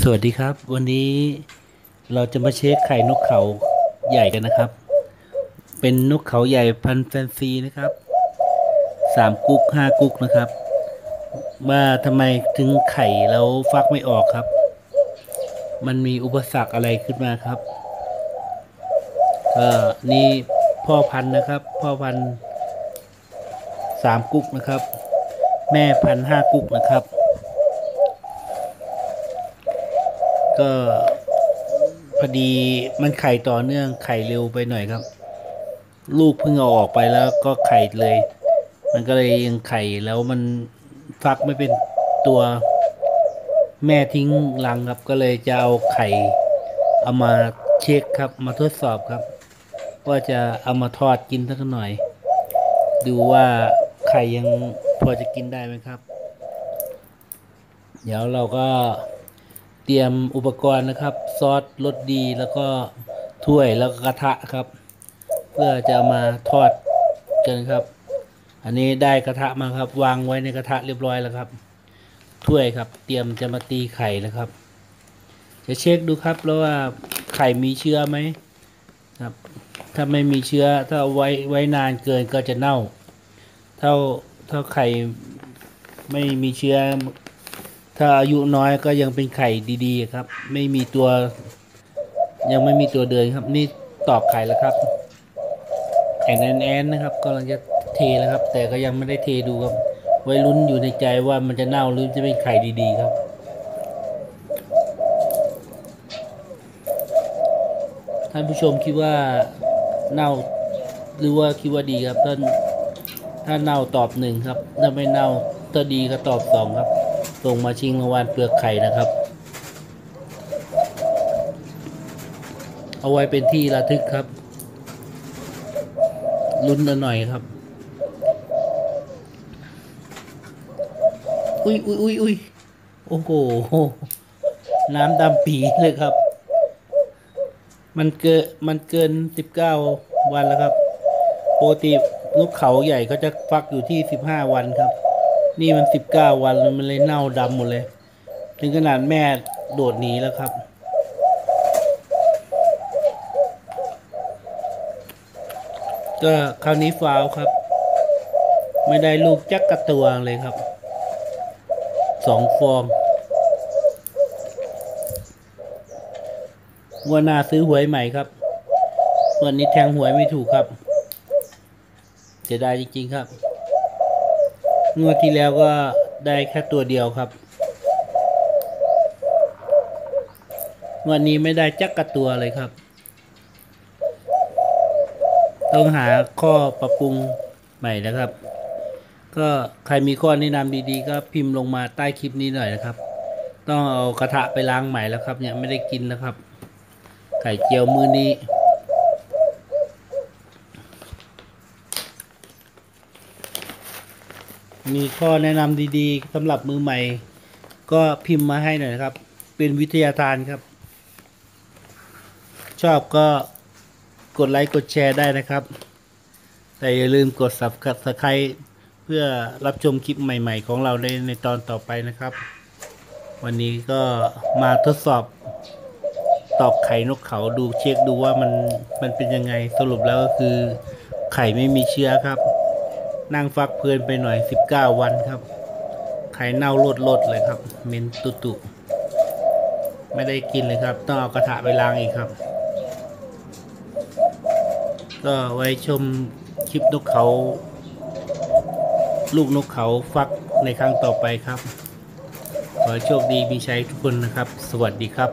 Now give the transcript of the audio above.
สวัสดีครับ วันนี้เราจะมาเช็คไข่นกเขาใหญ่กันนะครับ เป็นนกเขาใหญ่พันแฟนซีนะครับสามกุ๊กห้ากุ๊กนะครับ ว่าทำไมถึงไข่แล้วฟักไม่ออกครับ มันมีอุปสรรคอะไรขึ้นมาครับก็นี่พ่อพันธุ์นะครับ พ่อพันธุ์สามกุ๊กนะครับ แม่พันห้ากุ๊กนะครับ ก็พอดีมันไข่ต่อเนื่องไข่เร็วไปหน่อยครับ ลูกเพิ่งเอาออกไปแล้วก็ไข่เลย มันก็เลยยังไข่แล้วมันฟักไม่เป็นตัวแม่ทิ้งรังครับก็เลยจะเอาไข่เอามาเช็คครับ มาทดสอบครับ ว่าจะเอามาทอดกินสักหน่อย ดูว่าไข่ยังพอจะกินได้ไหมครับ เดี๋ยวเราก็ เตรียมอุปกรณ์นะครับซอสรสดีแล้วก็ถ้วยแล้วก็กระทะครับ เพื่อจะมาทอดกันครับ อันนี้ได้กระทะมาครับ วางไว้ในกระทะเรียบร้อยแล้วครับ ถ้วยครับ เตรียมจะมาตีไข่นะครับ จะเช็คดูครับแล้วว่าไข่มีเชื้อไหมครับ ถ้าไม่มีเชื้อถ้าไว้ไว้นานเกินก็จะเน่า เท่าเท่าไข่ไม่มีเชื้อ ถ้าอายุน้อยก็ยังเป็นไข่ดีๆครับ ไม่มีตัว ยังไม่มีตัวเดินครับ นี่ตอกไข่แล้วครับแอนแอนแอนนะครับกำลังจะเทแล้วครับ แต่ก็ยังไม่ได้เทดูครับ ไว้ลุ้นอยู่ในใจว่ามันจะเน่าหรือจะเป็นไข่ดีๆครับท่านผู้ชมคิดว่าเน่าหรือว่าคิดว่าดีครับท่านถ้าเน่าตอบหนึ่งครับ ถ้าไม่เน่าถ้าดีก็ตอบสองครับ ส่งมาชิงรางวัลเปลือกไข่นะครับ เอาไว้เป็นที่ระทึกครับ ลุ้นกันหน่อยครับ อุ้ยอุ้ยอุ้ยอุ้ยโอ้โห น้ำดำปีเลยครับ มันเกินมันเกินสิบเก้าวันแล้วครับ โปกตินกเขาใหญ่ก็จะฟักอยู่ที่สิบห้าวันครับ นี่มันสิบเก้าวันมันเลยเน่าดำหมดเลย ถึงขนาดแม่โดดหนีแล้วครับ ก็คราวนี้ฟาวครับ ไม่ได้ลูกจักกระตัวเลยครับ สองฟองงวันหน้าซื้อหวยใหม่ครับ วันนี้แทงหวยไม่ถูกครับเสียดายจริง ๆ ครับ งวดที่แล้วก็ได้แค่ตัวเดียวครับงวันนี้ไม่ได้จักกระตัวเลยครับ ต้องหาข้อปรับปรุงใหม่นะครับ ก็ใครมีข้อแนะนำดีๆ ก็พิมพ์ลงมาใต้คลิปนี้หน่อยนะครับ ต้องเอากระทะไปล้างใหม่แล้วครับ เนี่ยไม่ได้กินแล้วครับ ไข่เจียวมือนี้ มีข้อแนะนำดีๆสำหรับมือใหม่ ก็พิมพ์มาให้หน่อยนะครับ เป็นวิทยาทานครับ ชอบก็กดไลค์กดแชร์ได้นะครับ แต่อย่าลืมกด subscribe เพื่อรับชมคลิปใหม่ ๆ ของเราในในตอนต่อไปนะครับ วันนี้ก็มาทดสอบตอกไข่นกเขาดูเช็คดูว่ามันมันเป็นยังไงสรุปแล้วก็คือไข่ไม่มีเชื้อครับ นั่งฟักเพลินไปหน่อย 19 วันครับ ไข่เน่าลดลดๆเลยครับเม็นตุตุๆไม่ได้กินเลยครับ ต้องเอากระทะไปล้างอีกครับ ก็ไว้ชมคลิปนกเขา ลูกนกเขาฟักในครั้งต่อไปครับ ขอโชคดีมีชัยทุกคนนะครับ สวัสดีครับ